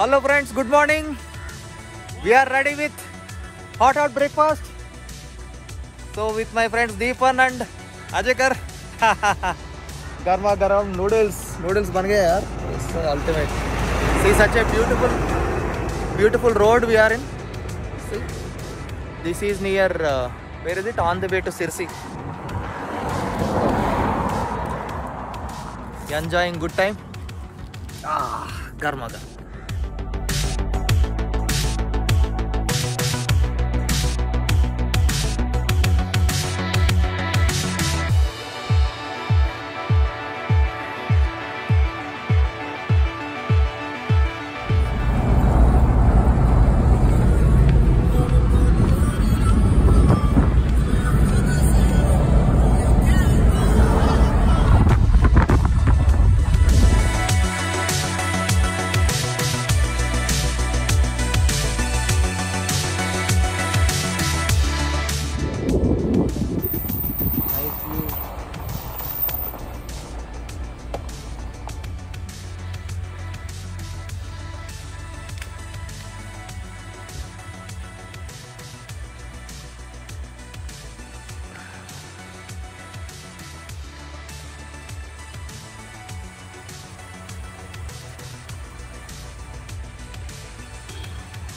Hello friends, good morning. We are ready with hot hot breakfast. So with my friends Deepan and Ajakar. Garma garam noodles. Noodles ban gaye yaar. It's ultimate. See such a beautiful beautiful road we are in. See. This is near uh, where is it? On the way to Sirsi. Enjoying good time. Ah, garma garam.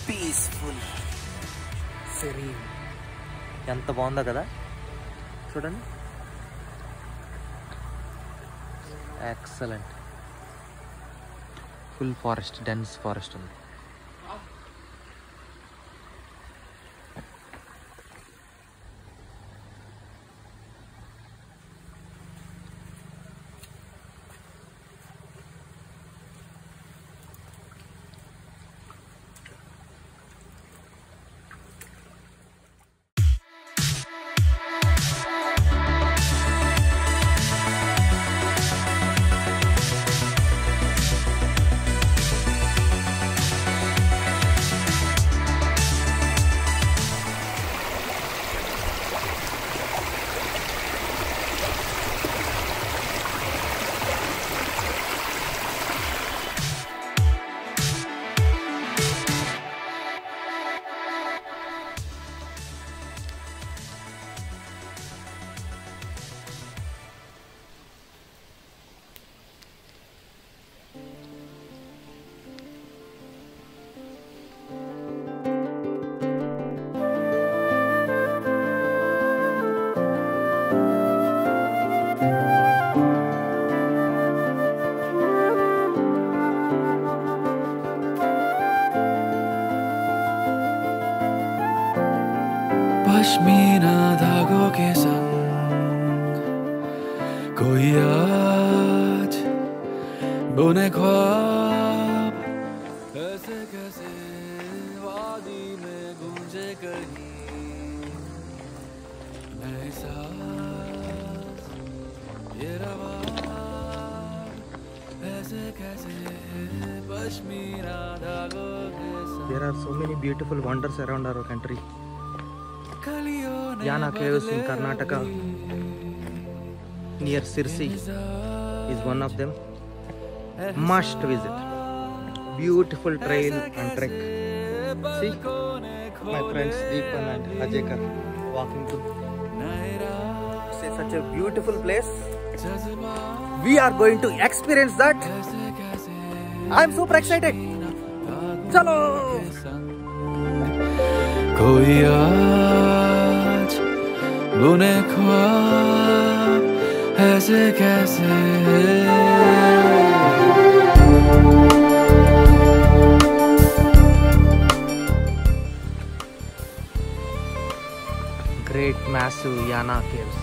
Peaceful serene ఎంత బాగుందో కదా. చూడండి. Excellent full forest dense forest ఉంది. बुने ख्वाब ऐसे कैसे वादी में गूंजे कहीं नए सांस ये रवाब ऐसे कैसे पश्मीना धागों के संग There are so many beautiful wonders around our country. Yana caves in Karnataka near Sirsi is one of them. Must visit. Beautiful trail and trek. See my friends Deepan and Ajakar walking to see such a beautiful place. We are going to experience that. I am super excited. Chalo! कोई आज बुने ख्वाब ऐसे कैसे great Mysore Yana caves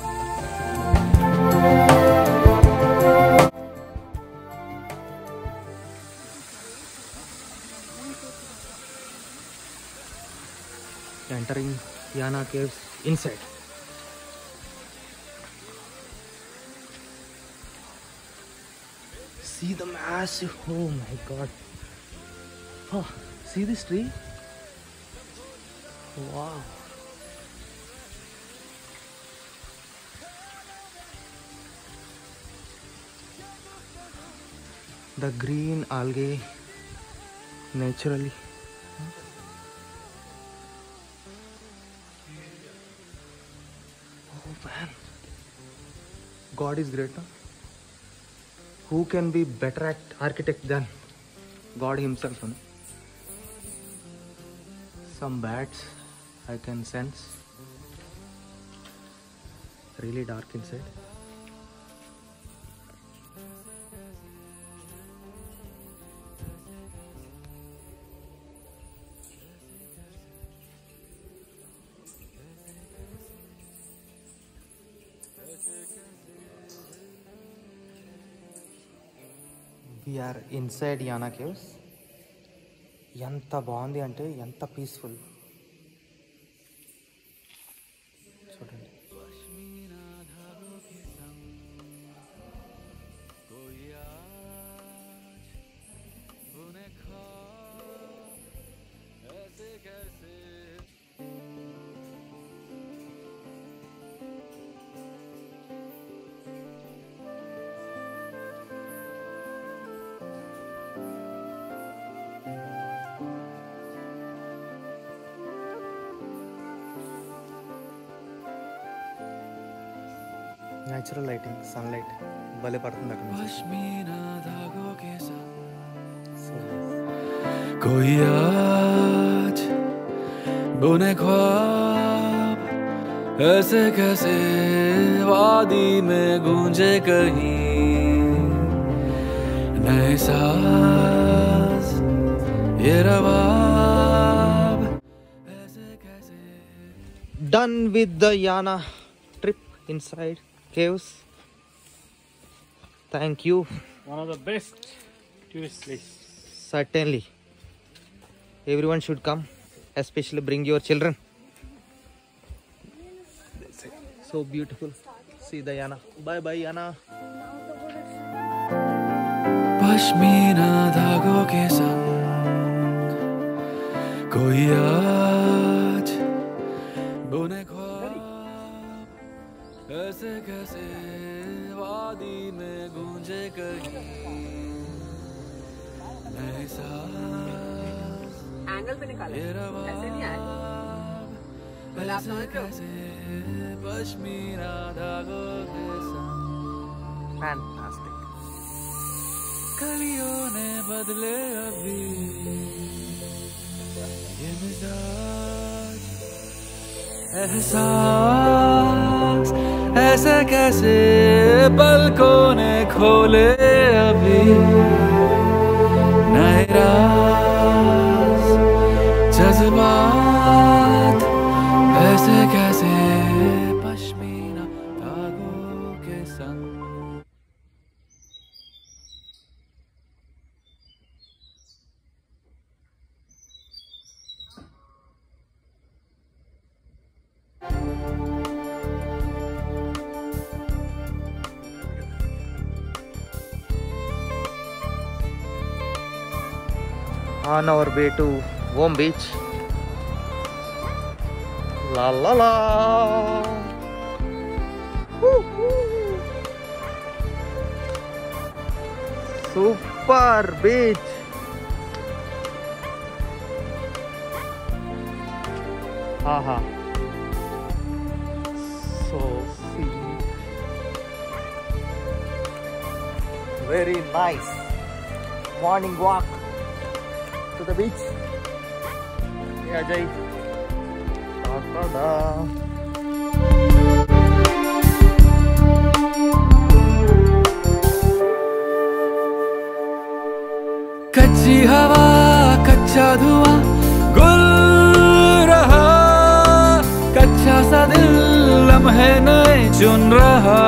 entering Yana caves inside. See the massive, oh my god. Oh, see this tree? Wow. The green algae naturally man. God is greater. Who can be better at architect than God Himself? Some bats I can sense. Really dark inside. We're inside Yana caves ఎంత బాగుంది అంటే ఎంత peaceful natural lighting sunlight భలే పడుతుంది అక్కడ నుంచి. पश्मीना धागों के साथ So, कोई आज बुने ख्वाब ऐसे कैसे वादी में गूंजे कहीं नए साज ये रवाब ऐसे कैसे done with the Yana trip inside caves. Thank you. One of the best tourist places. Certainly. Everyone should come, especially bring your children. So beautiful. See the Yana. Bye bye, Yana. Pashmina धागों के संग कोई आज ऐसे कैसे वादी में गूंजे कहीं एंगल पे निकाले। ऐसे नहीं ऐसे? कैसे पश्मीना धागों के कलियों ने बदले अभी। ये मिजाज एहसास। ऐसे कैसे पलकों ने खोले अभी? नए on our way to Wom Beach. La la la. Super beach. Haha. So sweet. Very nice morning walk to the beach. Yeah, Jay. Ta-da-da. कच्ची हवा कच्चा धुआँ गुल रहा कच्चा सा दिल लम्हे नए चुन रहा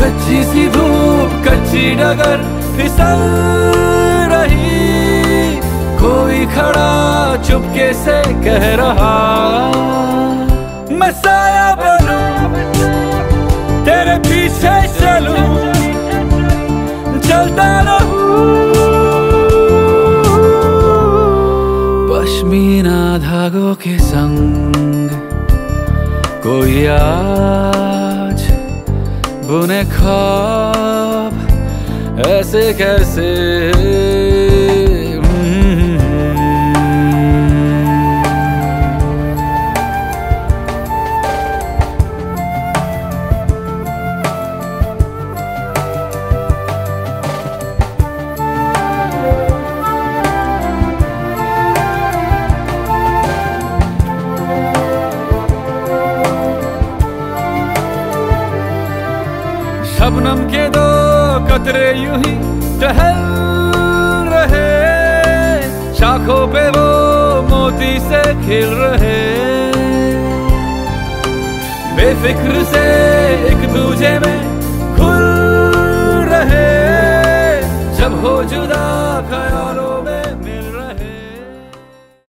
कच्ची सी धूप कच्ची डगर फिसल से कह रहा, मैं साया बनूं, तेरे पीछे चलूँ, चलता पश्मीना धागों के संग कोई आज बुने ख्वाब ऐसे कैसे शबनम के दो कतरे यू ही टहल रहे। शाखों पे वो मोती से खिल रहे। बेफिक्र से एक दूजे में